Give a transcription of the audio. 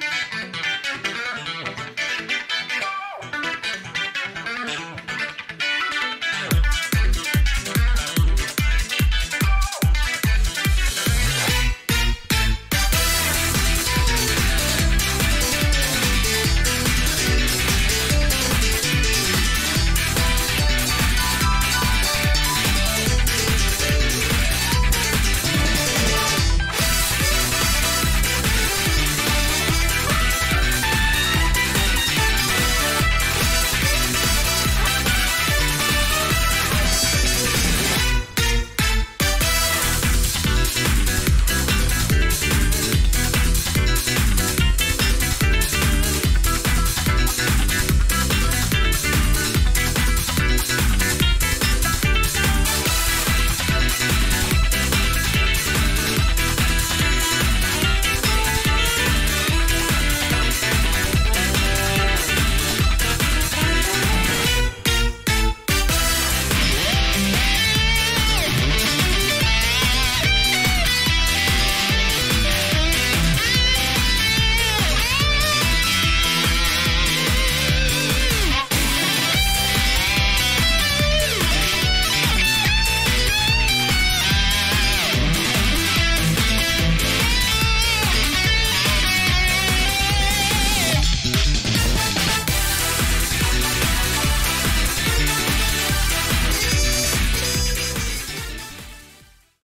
Bye.